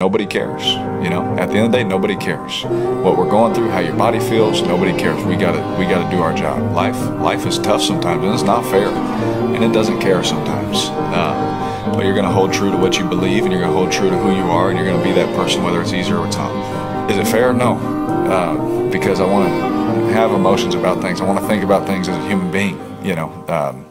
Nobody cares, you know. At the end of the day, nobody cares. What we're going through, how your body feels, nobody cares. We gotta, we gotta do our job. Life, life is tough sometimes, and it's not fair, and it doesn't care sometimes. Uh, but you're gonna hold true to what you believe, and you're gonna hold true to who you are, and you're gonna be that person, whether it's easy or it's not. Is it fair? No, uh, because I want to have emotions about things. I want to think about things as a human being, you know. Um,